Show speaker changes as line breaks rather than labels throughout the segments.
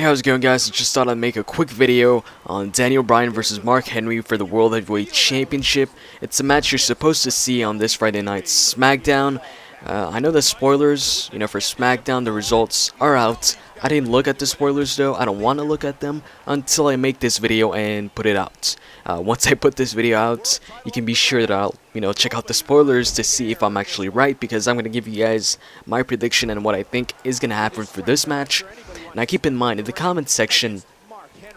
Hey, how's it going guys? I just thought I'd make a quick video on Daniel Bryan versus Mark Henry for the World Heavyweight Championship. It's a match you're supposed to see on this Friday night SmackDown. Uh, I know the spoilers, you know, for SmackDown, the results are out. I didn't look at the spoilers though, I don't want to look at them until I make this video and put it out. Uh, once I put this video out, you can be sure that I'll, you know, check out the spoilers to see if I'm actually right because I'm going to give you guys my prediction and what I think is going to happen for this match. Now keep in mind, in the comment section,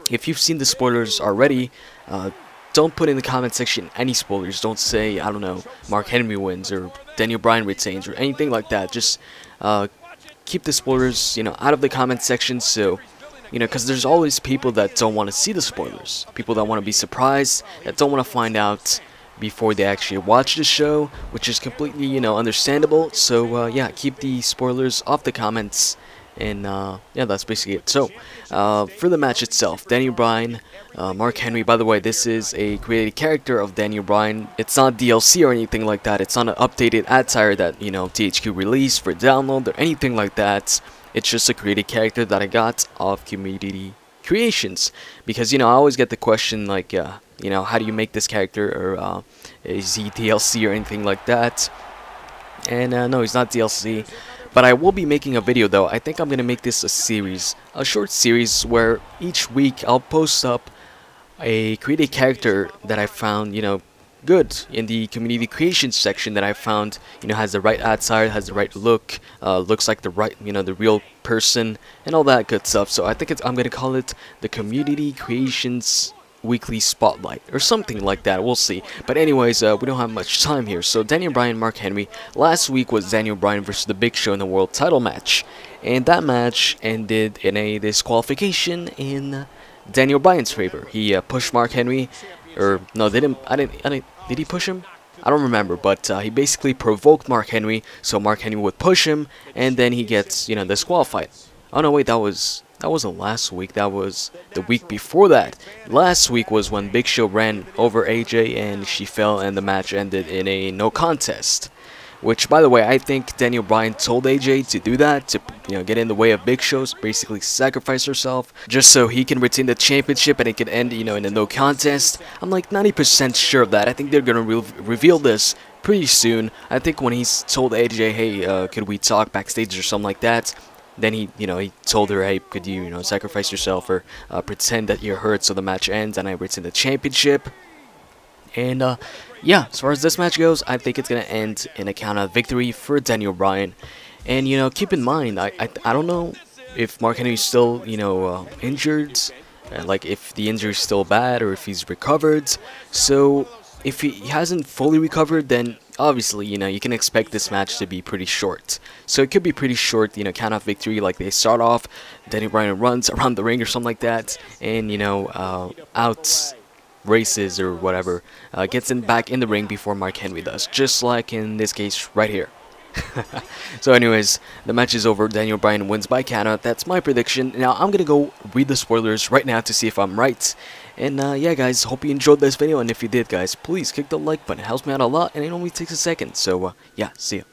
if you've seen the spoilers already, uh, don't put in the comment section any spoilers. Don't say, I don't know, Mark Henry wins or Daniel Bryan retains or anything like that. Just uh, keep the spoilers, you know, out of the comment section so you know, because there's always people that don't want to see the spoilers. People that want to be surprised, that don't want to find out before they actually watch the show, which is completely, you know, understandable. So, uh, yeah, keep the spoilers off the comments. And, uh, yeah, that's basically it. So, uh, for the match itself, Daniel Bryan, uh, Mark Henry, by the way, this is a created character of Daniel Bryan. It's not DLC or anything like that. It's not an updated attire that, you know, THQ released for download or anything like that. It's just a created character that I got off community creations because you know I always get the question like uh, you know how do you make this character or uh, is he DLC or anything like that and uh, no he's not DLC but I will be making a video though. I think I'm gonna make this a series a short series where each week I'll post up a created character that I found you know good in the community creation section that I found you know has the right attire has the right look uh, looks like the right you know the real person and all that good stuff. So I think I'm gonna call it the community creations weekly spotlight or something like that we'll see but anyways uh, we don't have much time here so Daniel Bryan Mark Henry last week was Daniel Bryan versus the Big Show in the world title match and that match ended in a disqualification in Daniel Bryan's favor he uh, pushed Mark Henry or no, they didn't. I didn't. I didn't. Did he push him? I don't remember, but uh, he basically provoked Mark Henry, so Mark Henry would push him, and then he gets, you know, disqualified. Oh no, wait, that was that wasn't last week. That was the week before that. Last week was when Big Show ran over AJ, and she fell, and the match ended in a no contest. Which, by the way, I think Daniel Bryan told AJ to do that, to you know get in the way of Big Show's, basically sacrifice herself, just so he can retain the championship and it can end, you know, in a no contest. I'm like 90% sure of that. I think they're gonna re reveal this pretty soon. I think when he's told AJ, hey, uh, could we talk backstage or something like that, then he, you know, he told her, hey, could you, you know, sacrifice yourself or uh, pretend that you're hurt so the match ends and I retain the championship. And uh, yeah, as far as this match goes, I think it's gonna end in a countout victory for Daniel Bryan. And you know, keep in mind, I I, I don't know if Mark Henry's still you know uh, injured, uh, like if the injury's still bad or if he's recovered. So if he hasn't fully recovered, then obviously, you know, you can expect this match to be pretty short. So it could be pretty short, you know, countout victory, like they start off, Daniel Bryan runs around the ring or something like that, and, you know, uh, out races or whatever, uh, gets in back in the ring before Mark Henry does, just like in this case right here. so anyways, the match is over. Daniel Bryan wins by count That's my prediction. Now I'm gonna go read the spoilers right now to see if I'm right. And uh, yeah, guys, hope you enjoyed this video. And if you did, guys, please click the like button. It helps me out a lot, and it only takes a second. So uh, yeah, see ya.